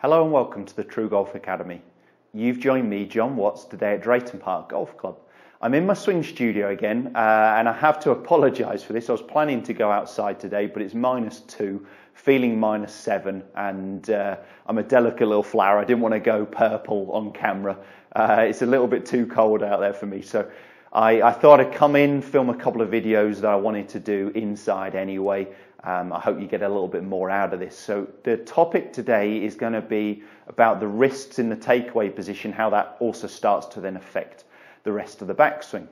Hello and welcome to the TruGolf Academy. You've joined me, Jon Watts, today at Drayton Park Golf Club. I'm in my swing studio again, uh, and I have to apologise for this. I was planning to go outside today, but it's minus two, feeling minus seven, and uh, I'm a delicate little flower. I didn't want to go purple on camera. Uh, it's a little bit too cold out there for me, so I, I, thought I'd come in, film a couple of videos that I wanted to do inside anyway. Um, I hope you get a little bit more out of this. So the topic today is going to be about the wrists in the takeaway position, how that also starts to then affect the rest of the backswing.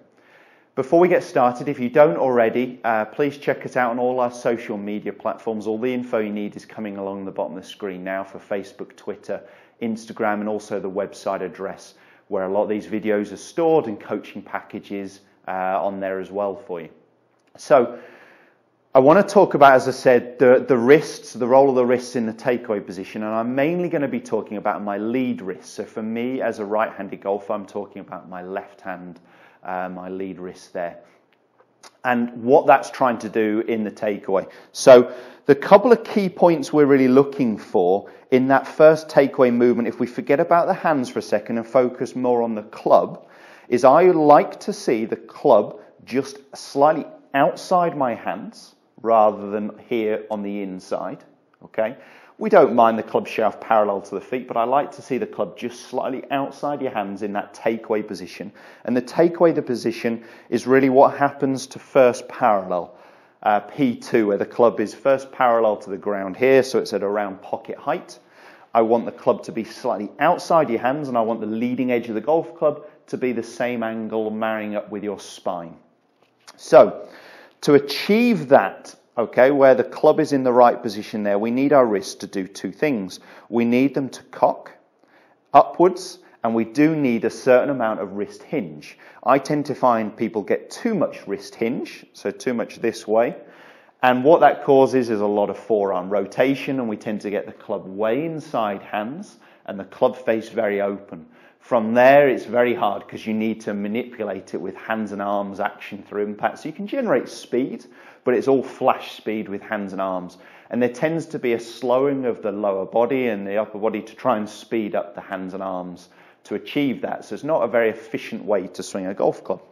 Before we get started, if you don't already, uh, please check us out on all our social media platforms. All the info you need is coming along the bottom of the screen now for Facebook, Twitter, Instagram, and also the website address where a lot of these videos are stored and coaching packages uh, on there as well for you. So, I want to talk about, as I said, the, the wrists, the role of the wrists in the takeaway position, and I'm mainly going to be talking about my lead wrist. So for me, as a right-handed golfer, I'm talking about my left hand, uh, my lead wrist there, and what that's trying to do in the takeaway. So the couple of key points we're really looking for in that first takeaway movement, if we forget about the hands for a second and focus more on the club, is I like to see the club just slightly outside my hands rather than here on the inside. Okay? We don't mind the club shaft parallel to the feet, but I like to see the club just slightly outside your hands in that takeaway position. And the takeaway the position is really what happens to first parallel. Uh, P2, where the club is first parallel to the ground here, so it's at around pocket height. I want the club to be slightly outside your hands, and I want the leading edge of the golf club to be the same angle marrying up with your spine. So, to achieve that, okay, where the club is in the right position there, we need our wrists to do two things. We need them to cock upwards, and we do need a certain amount of wrist hinge. I tend to find people get too much wrist hinge, so too much this way. And what that causes is a lot of forearm rotation, and we tend to get the club way inside hands and the club face very open. From there, it's very hard because you need to manipulate it with hands and arms action through impact. So you can generate speed, but it's all flash speed with hands and arms. And there tends to be a slowing of the lower body and the upper body to try and speed up the hands and arms to achieve that. So it's not a very efficient way to swing a golf club.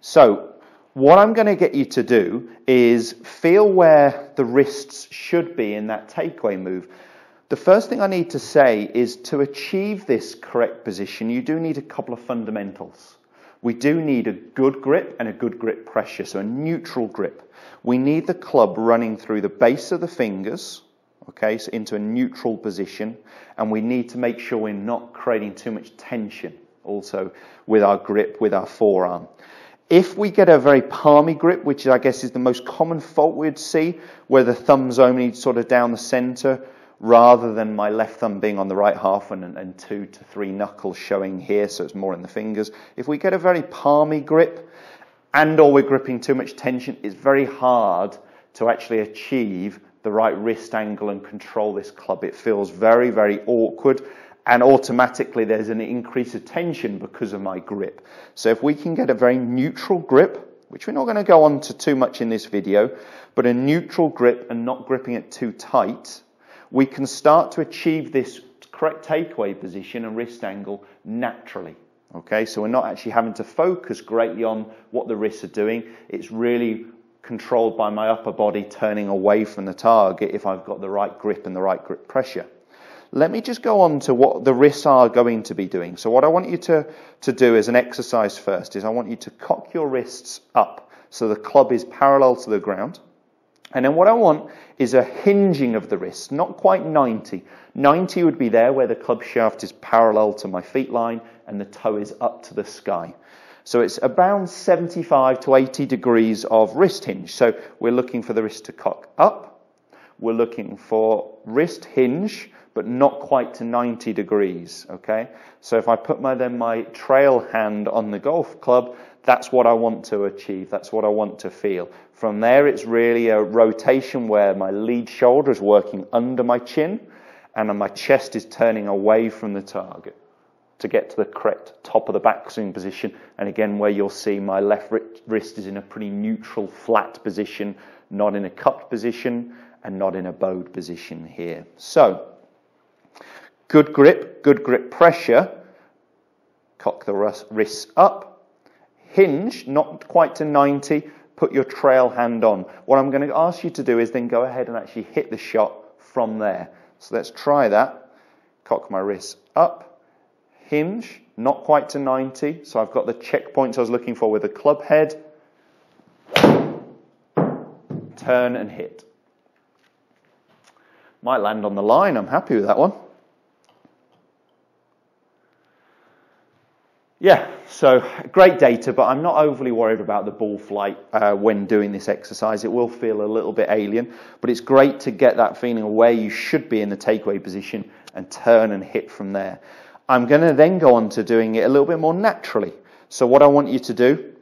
So what I'm going to get you to do is feel where the wrists should be in that takeaway move. The first thing I need to say is to achieve this correct position, you do need a couple of fundamentals. We do need a good grip and a good grip pressure, so a neutral grip. We need the club running through the base of the fingers, okay, so into a neutral position, and we need to make sure we're not creating too much tension also with our grip, with our forearm. If we get a very palmy grip, which I guess is the most common fault we'd see, where the thumb's only sort of down the center, rather than my left thumb being on the right half and, and two to three knuckles showing here, so it's more in the fingers. If we get a very palmy grip and or we're gripping too much tension, it's very hard to actually achieve the right wrist angle and control this club. It feels very, very awkward and automatically there's an increase of tension because of my grip. So if we can get a very neutral grip, which we're not going to go on to too much in this video, but a neutral grip and not gripping it too tight, we can start to achieve this correct takeaway position and wrist angle naturally. Okay, so we're not actually having to focus greatly on what the wrists are doing. It's really controlled by my upper body turning away from the target if I've got the right grip and the right grip pressure. Let me just go on to what the wrists are going to be doing. So what I want you to, to do as an exercise first is I want you to cock your wrists up so the club is parallel to the ground. And then what I want is a hinging of the wrist, not quite 90. 90 would be there where the club shaft is parallel to my feet line and the toe is up to the sky. So it's around 75 to 80 degrees of wrist hinge. So we're looking for the wrist to cock up. We're looking for wrist hinge, but not quite to 90 degrees. Okay. So if I put my, then my trail hand on the golf club, that's what I want to achieve. That's what I want to feel. From there, it's really a rotation where my lead shoulder is working under my chin and my chest is turning away from the target to get to the correct top of the backswing position. And again, where you'll see my left wrist is in a pretty neutral, flat position, not in a cupped position and not in a bowed position here. So, Good grip, good grip pressure. Cock the wrists up. Hinge, not quite to 90. Put your trail hand on. What I'm going to ask you to do is then go ahead and actually hit the shot from there. So let's try that. Cock my wrists up. Hinge, not quite to 90. So I've got the checkpoints I was looking for with the club head. Turn and hit. Might land on the line. I'm happy with that one. Yeah, so great data, but I'm not overly worried about the ball flight uh, when doing this exercise. It will feel a little bit alien, but it's great to get that feeling of where you should be in the takeaway position and turn and hit from there. I'm going to then go on to doing it a little bit more naturally. So what I want you to do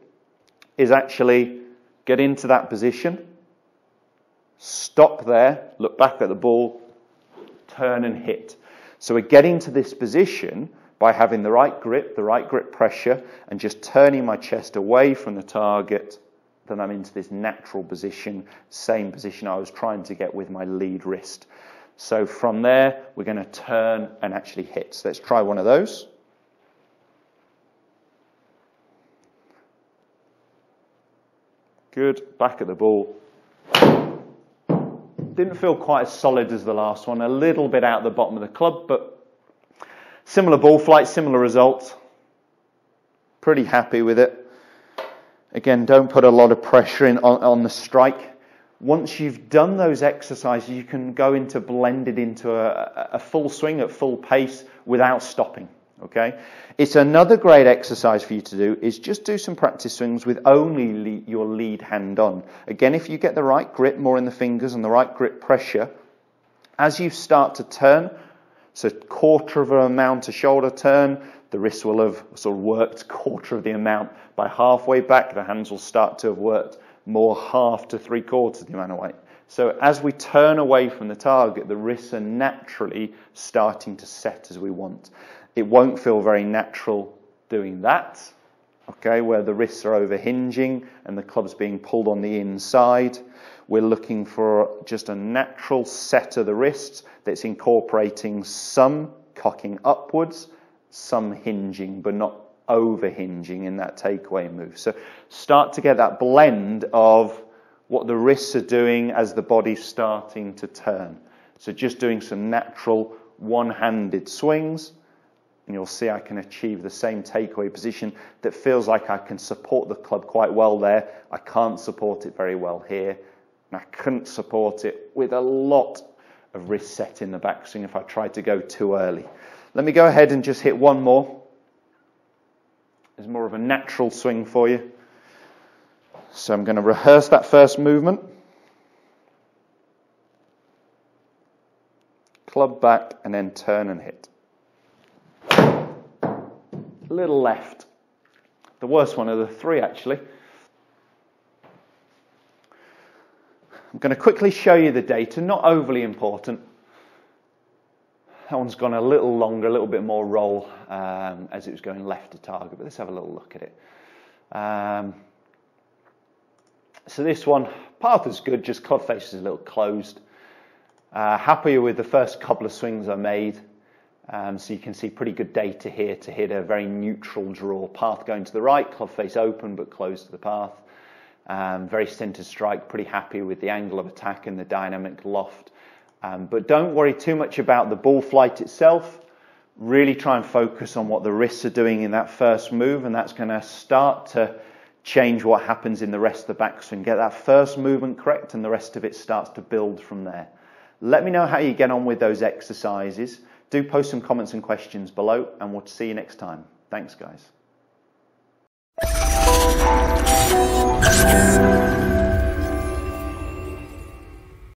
is actually get into that position, stop there, look back at the ball, turn and hit. So we're getting to this position by having the right grip, the right grip pressure, and just turning my chest away from the target, then I'm into this natural position, same position I was trying to get with my lead wrist. So from there, we're going to turn and actually hit. So let's try one of those. Good. Back at the ball. Didn't feel quite as solid as the last one. A little bit out the bottom of the club, but Similar ball flight, similar results. Pretty happy with it. Again, don't put a lot of pressure in on, on the strike. Once you've done those exercises, you can go into blended into a, a full swing at full pace without stopping. Okay, it's another great exercise for you to do is just do some practice swings with only lead, your lead hand on. Again, if you get the right grip more in the fingers and the right grip pressure, as you start to turn, so quarter of an amount a shoulder turn, the wrist will have sort of worked quarter of the amount. By halfway back, the hands will start to have worked more half to three quarters of the amount of weight. So as we turn away from the target, the wrists are naturally starting to set as we want. It won't feel very natural doing that, okay, where the wrists are over hinging and the club's being pulled on the inside. We're looking for just a natural set of the wrists that's incorporating some cocking upwards, some hinging, but not over hinging in that takeaway move. So start to get that blend of what the wrists are doing as the body's starting to turn. So just doing some natural one-handed swings, and you'll see I can achieve the same takeaway position that feels like I can support the club quite well there. I can't support it very well here. And I couldn't support it with a lot of in the backswing if I tried to go too early. Let me go ahead and just hit one more. It's more of a natural swing for you. So I'm going to rehearse that first movement. Club back and then turn and hit. A little left. The worst one of the three, actually. I'm going to quickly show you the data, not overly important. That one's gone a little longer, a little bit more roll um, as it was going left to target, but let's have a little look at it. Um, so this one, path is good, just club face is a little closed. Uh, happy with the first couple of swings I made. Um, so you can see pretty good data here to hit a very neutral draw. Path going to the right, club face open but closed to the path. Um, very center strike, pretty happy with the angle of attack and the dynamic loft. Um, but don't worry too much about the ball flight itself. Really try and focus on what the wrists are doing in that first move, and that's going to start to change what happens in the rest of the backswing. Get that first movement correct, and the rest of it starts to build from there. Let me know how you get on with those exercises. Do post some comments and questions below, and we'll see you next time. Thanks, guys. あっ!